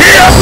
Yes!